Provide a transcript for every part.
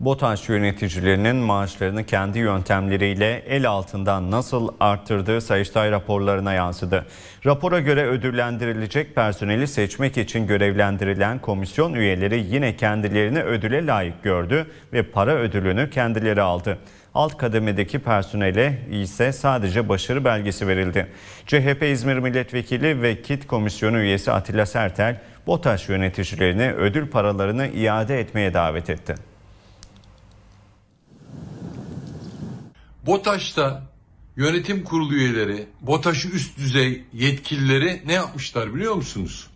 BOTAŞ yöneticilerinin maaşlarını kendi yöntemleriyle el altından nasıl arttırdığı Sayıştay raporlarına yansıdı. Rapora göre ödüllendirilecek personeli seçmek için görevlendirilen komisyon üyeleri yine kendilerini ödüle layık gördü ve para ödülünü kendileri aldı. Alt kademedeki personele ise sadece başarı belgesi verildi. CHP İzmir Milletvekili ve KİT Komisyonu üyesi Atilla Sertel, BOTAŞ yöneticilerini ödül paralarını iade etmeye davet etti. BOTAŞ'ta yönetim kurulu üyeleri, BOTAŞ'ı üst düzey yetkilileri ne yapmışlar biliyor musunuz?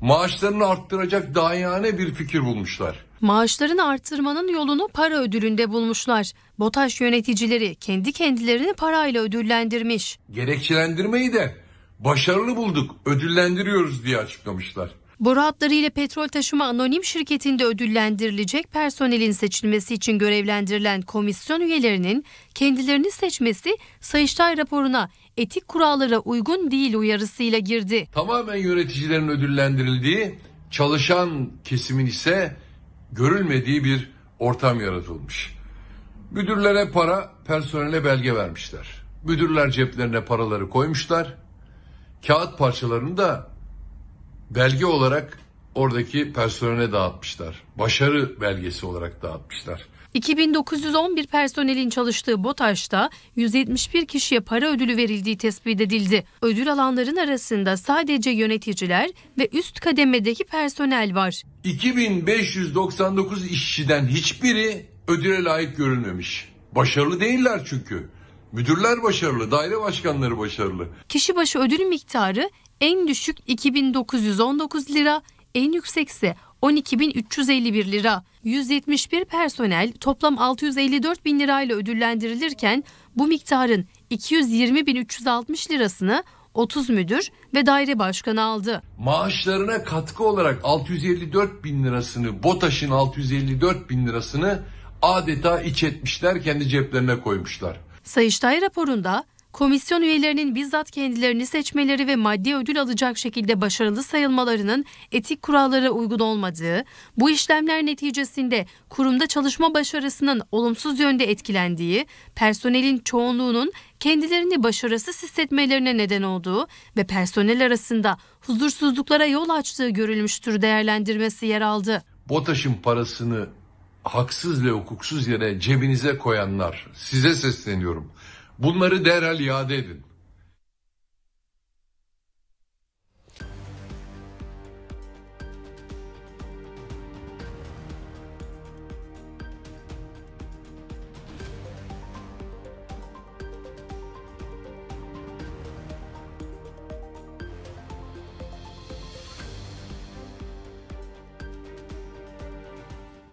Maaşlarını arttıracak dayane bir fikir bulmuşlar. Maaşlarını arttırmanın yolunu para ödülünde bulmuşlar. BOTAŞ yöneticileri kendi kendilerini parayla ödüllendirmiş. Gerekçelendirmeyi de başarılı bulduk, ödüllendiriyoruz diye açıklamışlar. Boru hatları ile petrol taşıma anonim şirketinde ödüllendirilecek personelin seçilmesi için görevlendirilen komisyon üyelerinin kendilerini seçmesi Sayıştay raporuna etik kurallara uygun değil uyarısıyla girdi. Tamamen yöneticilerin ödüllendirildiği, çalışan kesimin ise görülmediği bir ortam yaratılmış. Müdürlere para, personele belge vermişler. Müdürler ceplerine paraları koymuşlar. Kağıt parçalarını da belge olarak oradaki personele dağıtmışlar. Başarı belgesi olarak dağıtmışlar. 2911 personelin çalıştığı BOTAŞ'ta 171 kişiye para ödülü verildiği tespit edildi. Ödül alanların arasında sadece yöneticiler ve üst kademedeki personel var. 2599 işçiden hiçbiri ödüle layık görülmemiş. Başarılı değiller çünkü. Müdürler başarılı, daire başkanları başarılı. Kişi başı ödül miktarı en düşük 2919 lira, en yüksekse 12.351 lira. 171 personel toplam 654 bin lirayla ödüllendirilirken bu miktarın 220.360 lirasını 30 müdür ve daire başkanı aldı. Maaşlarına katkı olarak 654 bin lirasını, BOTAŞ'ın 654 bin lirasını adeta iç etmişler, kendi ceplerine koymuşlar. Sayıştay raporunda komisyon üyelerinin bizzat kendilerini seçmeleri ve maddi ödül alacak şekilde başarılı sayılmalarının etik kurallara uygun olmadığı, bu işlemler neticesinde kurumda çalışma başarısının olumsuz yönde etkilendiği, personelin çoğunluğunun kendilerini başarısız hissetmelerine neden olduğu ve personel arasında huzursuzluklara yol açtığı görülmüştür değerlendirmesi yer aldı. BOTAŞ'ın parasını haksız ve hukuksuz yere cebinize koyanlar size sesleniyorum. Bunları derhal iade edin.